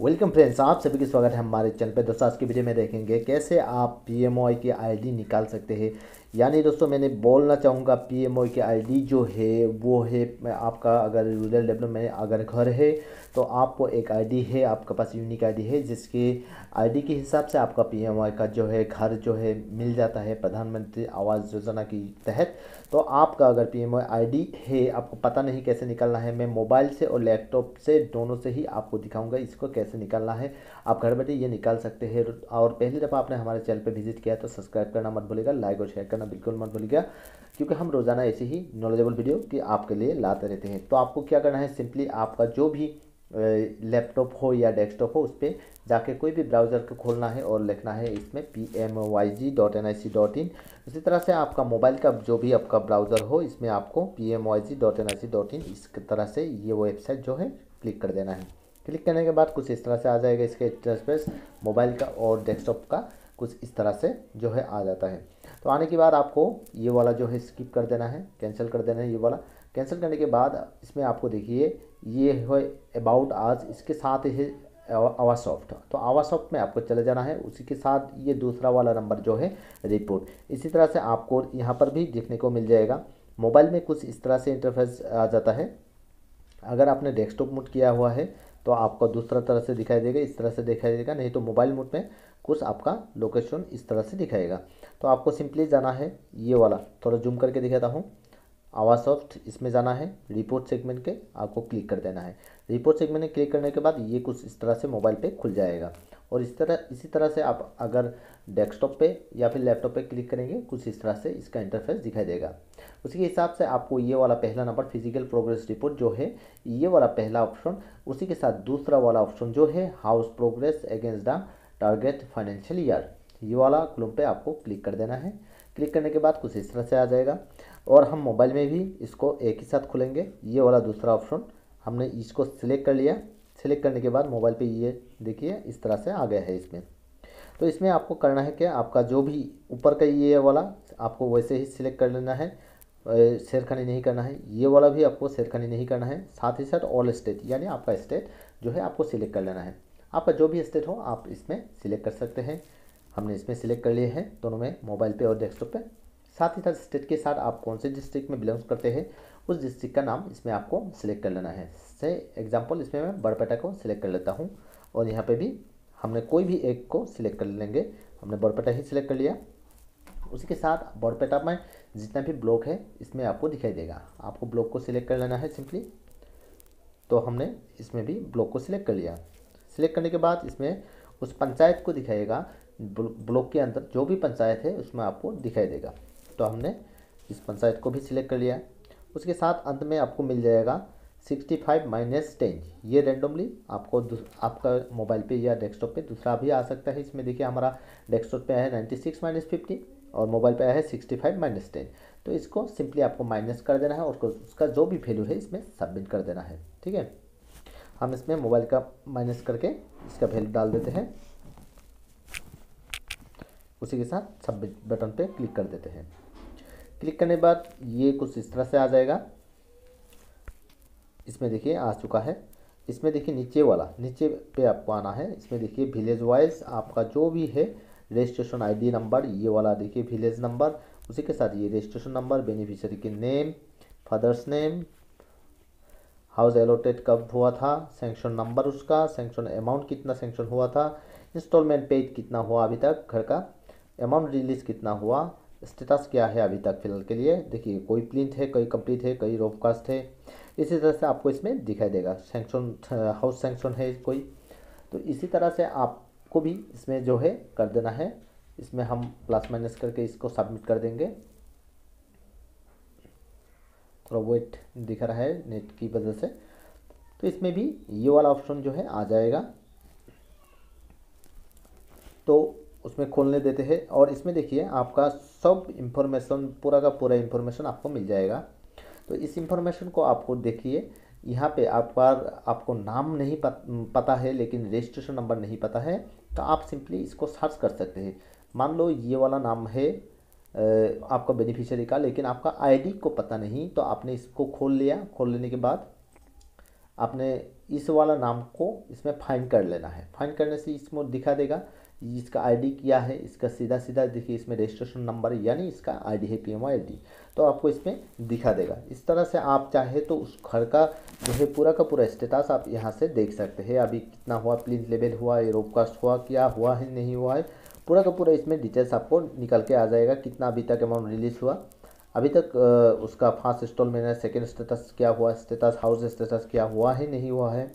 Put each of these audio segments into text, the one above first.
Welcome friends, आप सभी का स्वागत है हमारे चैनल पे। दोस्तों, आज की वीडियो में देखेंगे कैसे आप पी की आईडी निकाल सकते हैं। यानी दोस्तों, मैंने बोलना चाहूँगा पी की आईडी जो है, वो है आपका अगर रूरल डेवलपमेंट अगर घर है तो आपको एक आईडी है, आपके पास यूनिक आईडी है, जिसके आईडी के हिसाब से आपका पीएमआई का जो है, घर जो है, मिल जाता है प्रधानमंत्री आवास योजना के तहत। तो आपका अगर पीएमआई आईडी है, आपको पता नहीं कैसे निकालना है, मैं मोबाइल से और लैपटॉप से, दोनों से ही आपको दिखाऊँगा इसको कैसे निकालना है। आप घर बैठे ये निकाल सकते हैं। और पहली दफ़ा आपने हमारे चैनल पर विज़िट किया तो सब्सक्राइब करना मत भूलेगा लाइक और शेयर करना बिल्कुल मत भूलिएगा, क्योंकि हम रोज़ाना ऐसे ही नॉलेजेबल वीडियो की आपके लिए लाते रहते हैं। तो आपको क्या करना है सिंपली आपका जो भी लैपटॉप हो या डेस्कटॉप हो, उस पर जाके कोई भी ब्राउज़र को खोलना है और लिखना है, इसमें P M Y G dot N I C dot in इसी तरह से आपका मोबाइल का जो भी आपका ब्राउज़र हो, इसमें आपको P M Y G dot N I C dot in इस तरह से ये वेबसाइट जो है क्लिक कर देना है। क्लिक करने के बाद कुछ इस तरह से आ जाएगा इसके इंटरफेस मोबाइल का और डेस्कटॉप का कुछ इस तरह से जो है आ जाता है। तो आने के बाद आपको ये वाला जो है स्किप कर देना है कैंसिल कर देना है ये वाला। कैंसिल करने के बाद इसमें आपको देखिए, ये है अबाउट आज इसके साथ है आवा सॉफ्ट तो आवा सॉफ्ट में आपको चले जाना है, उसी के साथ ये दूसरा वाला नंबर जो है रिपोर्ट इसी तरह से आपको यहाँ पर भी देखने को मिल जाएगा। मोबाइल में कुछ इस तरह से इंटरफेस आ जाता है। अगर आपने डेस्कटॉप मूड किया हुआ है तो आपको दूसरा तरह से दिखाई देगा, इस तरह से दिखाई देगा, नहीं तो मोबाइल मोड में कुछ आपका लोकेशन इस तरह से दिखाएगा। तो आपको सिंपली जाना है ये वाला। थोड़ा जूम करके दिखाता हूँ। आवाज़ सॉफ्ट इसमें जाना है। रिपोर्ट सेगमेंट के आपको क्लिक कर देना है। रिपोर्ट सेगमेंट में क्लिक करने के बाद ये कुछ इस तरह से मोबाइल पे खुल जाएगा। और इस तरह, इसी तरह से आप अगर डेस्कटॉप पे या फिर लैपटॉप पे क्लिक करेंगे, कुछ इस तरह से इसका इंटरफेस दिखाई देगा। उसी के हिसाब से आपको ये वाला पहला नंबर फ़िज़िकल प्रोग्रेस रिपोर्ट जो है, ये वाला पहला ऑप्शन उसी के साथ दूसरा वाला ऑप्शन जो है house progress against the target financial year ये वाला क्लूम पे आपको क्लिक कर देना है। क्लिक करने के बाद कुछ इस तरह से आ जाएगा। और हम मोबाइल में भी इसको एक ही साथ खुलेंगे। ये वाला दूसरा ऑप्शन हमने इसको सिलेक्ट कर लिया। सिलेक्ट करने के बाद मोबाइल पे ये देखिए, इस तरह से आ गया है इसमें। तो इसमें आपको करना है क्या? आपका जो भी ऊपर का ये वाला, आपको वैसे ही सिलेक्ट कर लेना है। शेरखानी नहीं करना है। ये वाला भी आपको शेरखानी नहीं करना है। साथ ही साथ ऑल स्टेट यानी आपका स्टेट जो है आपको सिलेक्ट कर लेना है। आपका जो भी स्टेट हो, आप इसमें सिलेक्ट कर सकते हैं। हमने इसमें सिलेक्ट कर लिए हैं, दोनों में मोबाइल पे और डेस्कटॉप पे। साथ ही साथ स्टेट के साथ आप कौन से डिस्ट्रिक्ट में बिलोंग करते हैं, उस डिस्ट्रिक्ट का नाम इसमें आपको सिलेक्ट कर लेना है। से एग्ज़ाम्पल इसमें मैं बरपेटा को सिलेक्ट कर लेता हूँ और यहाँ पे भी हमने कोई भी एक को सिलेक्ट कर लेंगे। हमने बरपेटा ही सिलेक्ट कर लिया। उसी के साथ बरपेटा में जितना भी ब्लॉक है, इसमें आपको दिखाई देगा। आपको ब्लॉक को सिलेक्ट कर लेना है सिंपली तो हमने इसमें भी ब्लॉक को सिलेक्ट कर लिया। सिलेक्ट करने के बाद इसमें उस पंचायत को दिखाएगा ब्लॉक के अंदर जो भी पंचायत है, उसमें आपको दिखाई देगा। तो हमने इस पंचायत को भी सिलेक्ट कर लिया। उसके साथ अंत में आपको मिल जाएगा 65 माइनस टेन ये रेंडमली आपको आपका मोबाइल पे या डेस्कटॉप पे दूसरा भी आ सकता है। इसमें देखिए हमारा डेस्कटॉप पे है 96 सिक्स माइनस फिफ्टी और मोबाइल पे आया है 65 माइनस टेन तो इसको सिंपली आपको माइनस कर देना है और उसका जो भी वैल्यू है इसमें सबमिट कर देना है। ठीक है? हम इसमें मोबाइल का माइनस करके इसका वैल्यू डाल देते हैं। उसी के साथ सबमिट बटन पर क्लिक कर देते हैं। क्लिक करने के बाद ये कुछ इस तरह से आ जाएगा। इसमें देखिए, आ चुका है। इसमें देखिए नीचे वाला, नीचे पे आपको आना है। इसमें देखिए विलेज वाइज आपका जो भी है रजिस्ट्रेशन आईडी नंबर ये वाला देखिए विलेज नंबर उसी के साथ ये रजिस्ट्रेशन नंबर बेनिफिशियरी के name father's name house allotted कब हुआ था सेंक्शन नंबर उसका सेंक्शन अमाउंट कितना सेंक्शन हुआ था इंस्टॉलमेंट पेड कितना हुआ अभी तक, घर का अमाउंट रिलीज़ कितना हुआ स्टेटस क्या है अभी तक फ़िलहाल के लिए? देखिए, कोई प्लिंट है, कोई कंप्लीट है, कोई रोफ कास्ट है, इसी तरह से आपको इसमें दिखाई देगा। सेंक्शन, हाउस सेंक्शन है कोई तो इसी तरह से आपको भी इसमें जो है कर देना है। इसमें हम प्लस माइनस करके इसको सबमिट कर देंगे। थोड़ा वेट दिख रहा है नेट की वजह से। तो इसमें भी ये वाला ऑप्शन जो है आ जाएगा तो उसमें खोलने देते हैं और इसमें देखिए आपका सब इन्फॉर्मेशन पूरा का पूरा इन्फॉर्मेशन आपको मिल जाएगा। तो इस इन्फॉर्मेशन को आपको देखिए, यहाँ पे आपका आपको नाम नहीं पता है, लेकिन रजिस्ट्रेशन नंबर नहीं पता है तो आप सिंपली इसको सर्च कर सकते हैं। मान लो ये वाला नाम है आपका बेनिफिशियरी का, लेकिन आपका आईडी को पता नहीं तो आपने इसको खोल लिया। खोल लेने के बाद आपने इस वाला नाम को इसमें फाइंड कर लेना है। फाइंड करने से इसमें दिखा देगा इसका आईडी क्या है, इसका सीधा सीधा देखिए इसमें रजिस्ट्रेशन नंबर यानी इसका आईडी है पी एम आई तो आपको इसमें दिखा देगा। इस तरह से आप चाहे तो उस घर का जो है पूरा का पूरा स्टेटस आप यहाँ से देख सकते हैं। अभी कितना हुआ प्लिंथ लेवल हुआ एरोकास्ट हुआ, क्या हुआ है, नहीं हुआ है, पूरा का पूरा इसमें डिटेल्स आपको निकल के आ जाएगा, कितना अभी तक अमाउंट रिलीज़ हुआ। अभी तक उसका फ़र्स्ट इंस्टॉलमेंट है सेकेंड स्टेटस क्या हुआ स्टेटस हाउस स्टेटस क्या हुआ है, नहीं हुआ है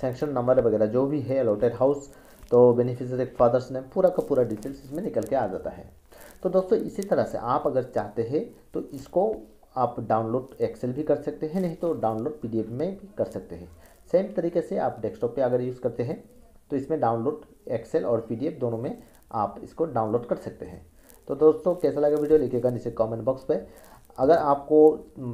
सेंक्शन नंबर वगैरह जो भी है अलॉटेड हाउस तो बेनिफिशियरी फादर्स ने पूरा का पूरा डिटेल्स इसमें निकल के आ जाता है। तो दोस्तों, इसी तरह से आप अगर चाहते हैं तो इसको आप डाउनलोड एक्सेल भी कर सकते हैं, नहीं तो डाउनलोड पीडीएफ में भी कर सकते हैं। सेम तरीके से आप डेस्कटॉप पे अगर यूज़ करते हैं तो इसमें डाउनलोड एक्सेल और पीडीएफ दोनों में आप इसको डाउनलोड कर सकते हैं। तो दोस्तों, कैसा लगा वीडियो, लिखिएगा नीचे कमेंट बॉक्स पे। अगर आपको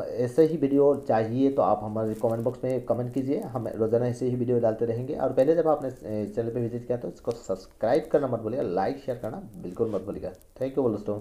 ऐसे ही वीडियो चाहिए तो आप हमारे कमेंट बॉक्स में कमेंट कीजिए। हम रोज़ाना ऐसे ही वीडियो डालते रहेंगे। और पहले जब आपने चैनल पे विज़िट किया तो इसको सब्सक्राइब करना मत भूलिएगा लाइक शेयर करना बिल्कुल मत भूलिएगा। थैंक यू दोस्तों।